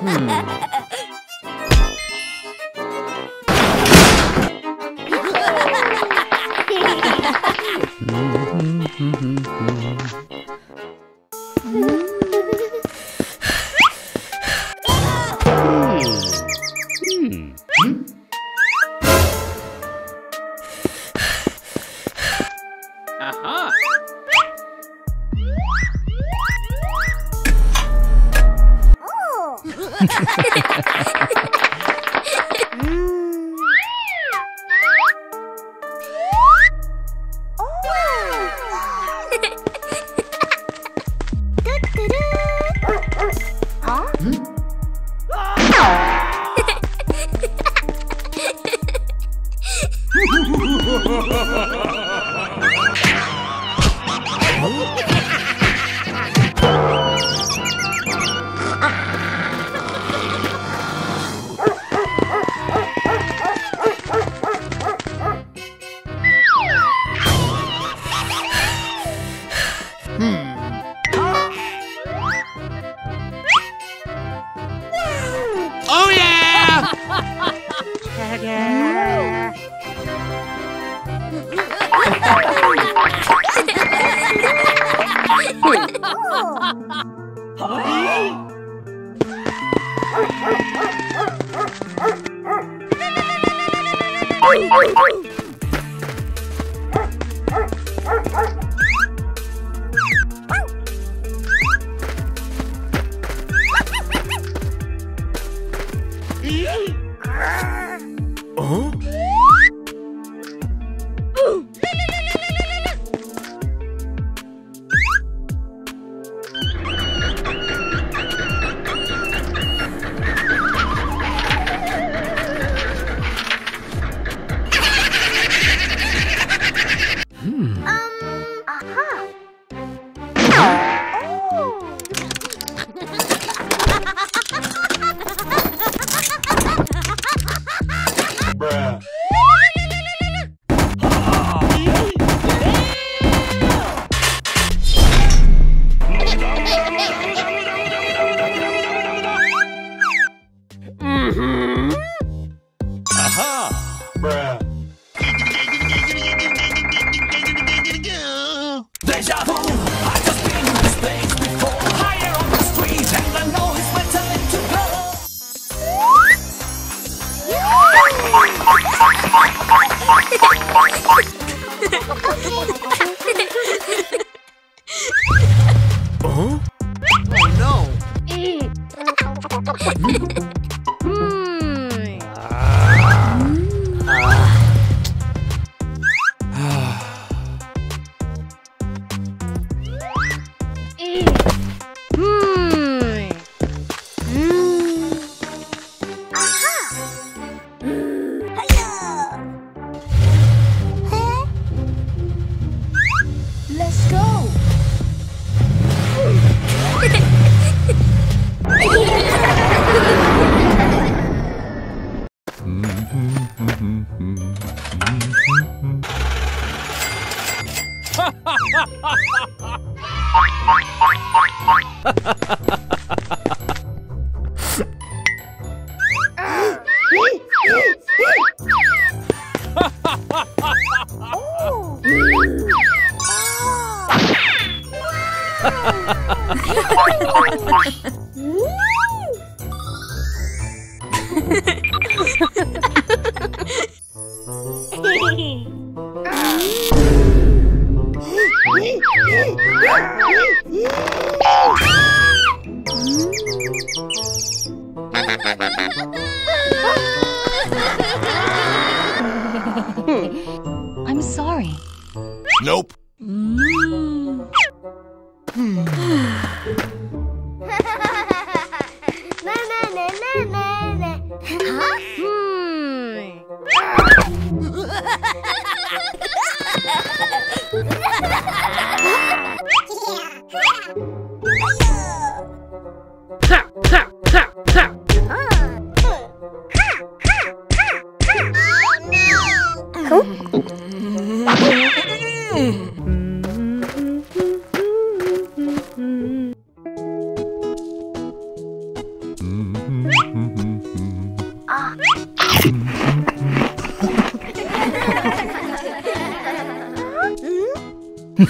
Hmm. Oh Deja Oh, Let's I'm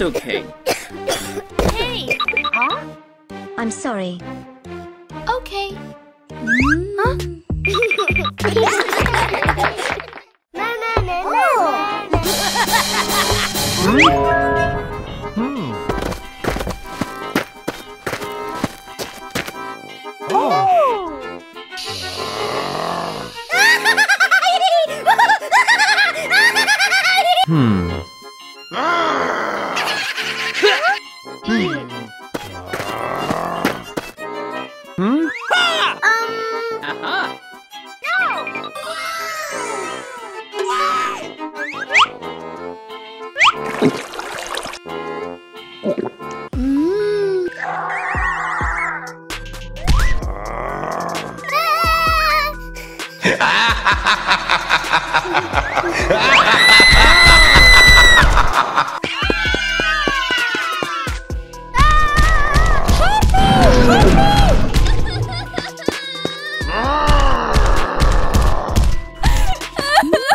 It's okay. Hey! Huh? I'm sorry. Okay. Mm. Huh?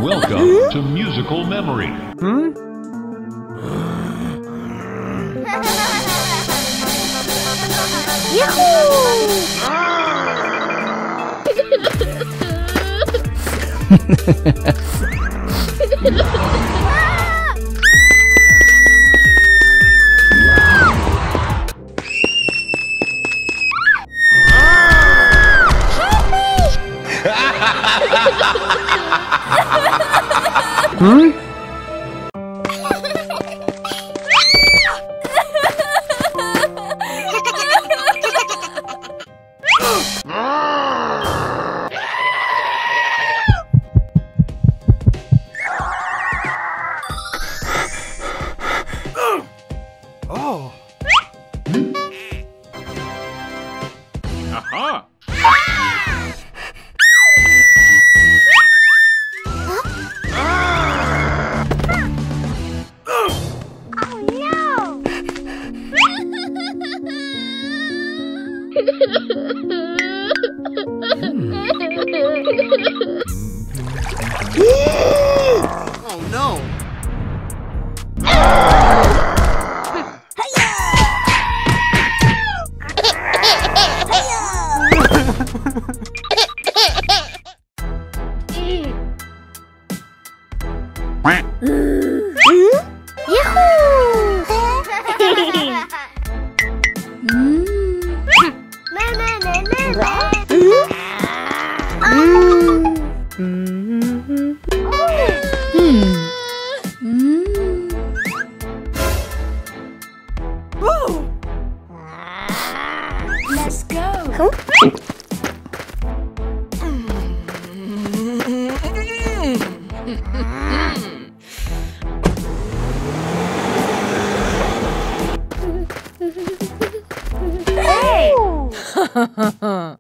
Welcome to Musical Memory. Hmm? Aha! Hey! oh! Ha ha ha!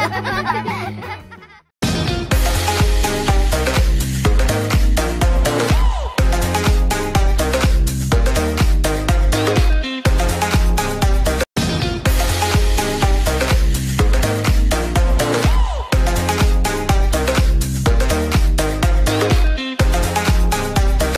Ha ha ha ha!